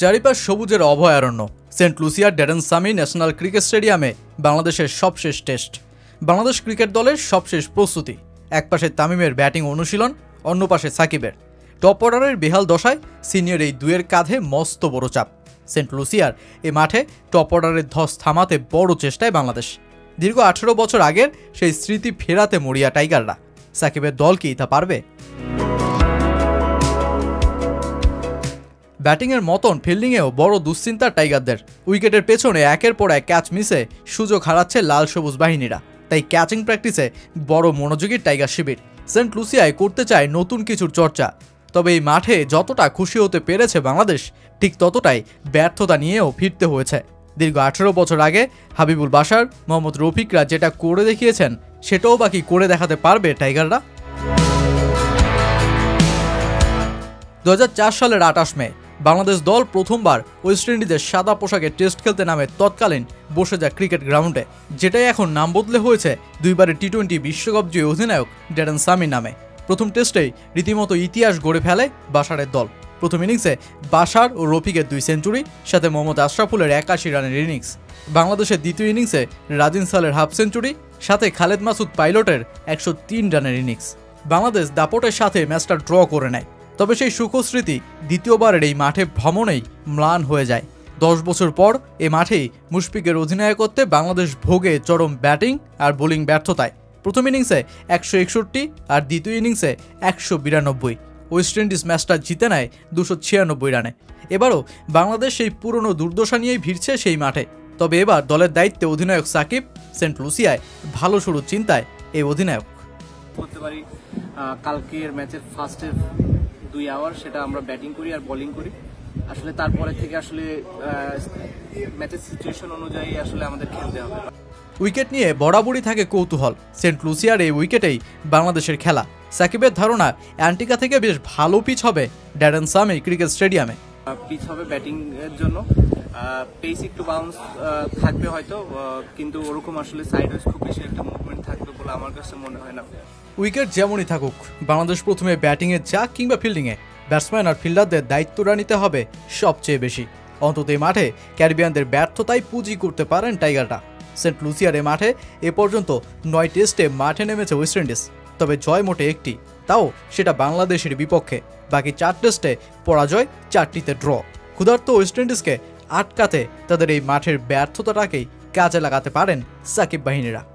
চারিপাশ সবুজের অভয়ারণ্য। সেন্ট লুসিয়ার ড্যারেন সামি ন্যাশনাল ক্রিকেট স্টেডিয়ামে বাংলাদেশের সবশেষ টেস্ট। বাংলাদেশ ক্রিকেট দলের সবশেষ প্রস্তুতি। একপাশে তামিমের ব্যাটিং অনুশীলন, অন্য পাশে সাকিবের। টপ অর্ডারের বেহাল দশায় সিনিয়র এই দুয়ের কাঁধে মস্ত বড় চাপ। সেন্ট লুসিয়ার এ মাঠে টপ অর্ডারের ধস থামাতে বড় চেষ্টায় বাংলাদেশ। দীর্ঘ আঠেরো বছর আগের সেই স্মৃতি ফেরাতে মরিয়া টাইগাররা। সাকিবের দল কি তা পারবে? ব্যাটিংয়ের মতন ফিল্ডিংয়েও বড় দুশ্চিন্তার টাইগারদের। উইকেটের পেছনে একের পর এক ক্যাচ মিসে সুযোগ হারাচ্ছে লাল সবুজ বাহিনীরা। তাই ক্যাচিং প্র্যাকটিসে বড় মনোযোগী টাইগার শিবির। সেন্ট লুসিয়ায় করতে চায় নতুন কিছুর চর্চা। তবে এই মাঠে যতটা খুশি হতে পেরেছে বাংলাদেশ, ঠিক ততটাই ব্যর্থতা নিয়েও ফিরতে হয়েছে। দীর্ঘ আঠেরো বছর আগে হাবিবুল বাসার মোহাম্মদ রফিকরা যেটা করে দেখিয়েছেন, সেটাও বাকি করে দেখাতে পারবে টাইগাররা? দু হাজার চার সালের আটাশ মে বাংলাদেশ দল প্রথমবার ওয়েস্ট ইন্ডিজের সাদা পোশাকে টেস্ট খেলতে নামে তৎকালীন বসে যায় ক্রিকেট গ্রাউন্ডে, যেটাই এখন নাম বদলে হয়েছে দুইবারের টি টোয়েন্টি বিশ্বকাপ জয়ী অধিনায়ক ড্যারেন সামি নামে। প্রথম টেস্টেই রীতিমতো ইতিহাস গড়ে ফেলে বাসারের দল। প্রথম ইনিংসে বাসার ও রফিকের দুই সেঞ্চুরি, সাথে মোহাম্মদ আশরাফুলের একাশি রানের ইনিংস। বাংলাদেশের দ্বিতীয় ইনিংসে রাজিন সালের হাফ সেঞ্চুরি, সাথে খালেদ মাসুদ পাইলটের একশো তিন রানের ইনিংস। বাংলাদেশ দাপটের সাথে ম্যাচটা ড্র করে নেয়। তবে সেই সুখস্মৃতি দ্বিতীয়বারের এই মাঠে ভ্রমণেই ম্লান হয়ে যায়। দশ বছর পর এ মাঠেই মুশফিকের অধিনায়কত্বে বাংলাদেশ ভোগে চরম ব্যাটিং আর বোলিং ব্যর্থতায়। প্রথম ইনিংসে একশো একষট্টি আর দ্বিতীয় ইনিংসে একশো বিরানব্বই। ওয়েস্ট ইন্ডিজ ম্যাচটা জিতে নেয় দুশো ছিয়ানব্বই রানে। এবারও বাংলাদেশ সেই পুরনো দুর্দশা নিয়েই ভিড়ছে সেই মাঠে। তবে এবার দলের দায়িত্বে অধিনায়ক সাকিব, সেন্ট লুসিয়ায় ভালো শুরু চিন্তায় এই অধিনায়ক। পারি কালকের ম্যাচের ফার্স্টের দুই আওয়ার সেটা আমরা ব্যাটিং করি আর বোলিং করি। আসলে তারপরে থেকে আসলে ম্যাচের সিচুয়েশন অনুযায়ী আসলে আমাদের খেলতে হবে। উইকেট নিয়ে বরাবরই থাকে কৌতূহল। সেন্ট লুসিয়ার এই উইকেটেই বাংলাদেশের খেলা। সাকিবের ধারণা অ্যান্টিকা থেকে বেশ ভালো পিচ হবে ড্যারেন সামি ক্রিকেট স্টেডিয়ামে। পিচ হবে ব্যাটিংয়ের এর জন্য। পেস একটু বাউন্স থাকবে হয়তো কিন্তু ওরকম আসলে সাইড খুব বেশি একটা মুভমেন্ট থাকবে বলে আমার কাছে মনে হয় না। উইকেট যেমনই থাকুক, বাংলাদেশ প্রথমে ব্যাটিংয়ে যাক কিংবা ফিল্ডিংয়ে ব্যাটসম্যান আর ফিল্ডারদের দায়িত্বটা নিতে হবে সবচেয়ে বেশি। অন্তত এই মাঠে ক্যারিবিয়ানদের ব্যর্থতাই পুঁজি করতে পারেন টাইগাররা। সেন্ট লুসিয়ার এ মাঠে এ পর্যন্ত নয় টেস্টে মাঠে নেমেছে ওয়েস্ট ইন্ডিজ। তবে জয় মোটে একটি, তাও সেটা বাংলাদেশের বিপক্ষে। বাকি চার টেস্টে পরাজয়, চারটিতে ড্র ক্ষুধার্ত ওয়েস্ট ইন্ডিজকে আটকাতে তাদের এই মাঠের ব্যর্থতাটাকেই কাজে লাগাতে পারেন সাকিব বাহিনীরা।